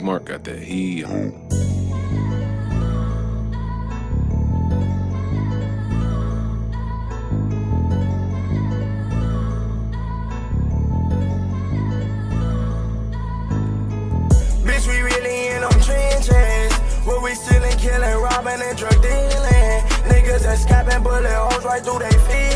Mark got that heat. Bitch, we really in them trenches. Where we stealing, killing, robbing, and drug dealing. Niggas that scapping bullet holes right through feet.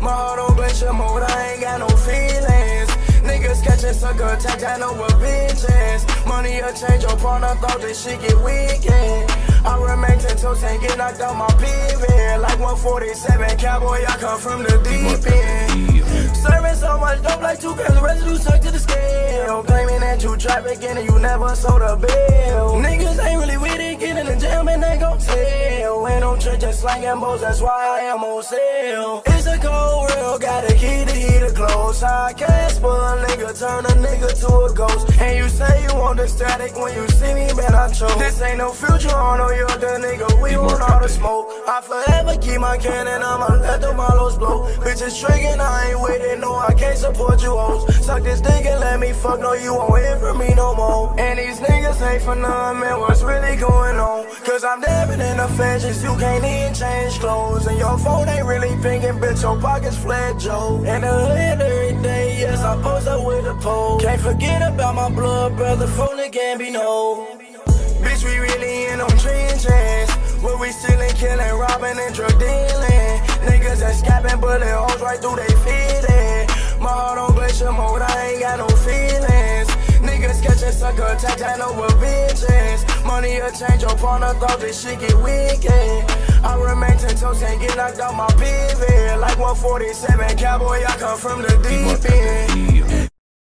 My heart on glacier mode, I ain't got no feelings. Niggas catching sucker I know what bitches. Money will change your partner, thought this shit get wicked. I remain ten toes and get knocked out my pivot. Like 147, cowboy, I come from the deep end. Serving so much dope like two grams of residue stuck to the scale. Claiming that you trafficking and you never sold a bill. Niggas ain't really with it, get in the jam and they gon' tell. Ain't no trenches slanging bows, that's why I am on sale. It's a cold real, got a key to heat it close. I can't turn a nigga to a ghost. And you say you want the static when you see me, man, I choke. This ain't no future on no you're the nigga, we want all the smoke. I forever keep my cannon, I'ma let the mollos blow. Bitches tricking, I ain't it, no, I can't support you hoes. Suck this dick and let me fuck, no, you won't hear from me no more. And these niggas ain't for none, man, what's really going on? Cause I'm dabbing in the fashions, you can't even change clothes. And your phone ain't really pinging, bitch, your pockets flat, Joe. And the hood Can't forget about my blood brother, from the Gambino. Bitch, we really in them trenches. Where we stealing, killing, robbing, and drug dealing. Niggas that scapping bullet holes right through they feet. My heart on glacier mode, I ain't got no feelings. Niggas catching sucker attack, I know what bitches. Money a change your partner, thought this shit get wicked. I remain ten toes and get knocked out my pivot. Like 147, cowboy, I come from the deep end.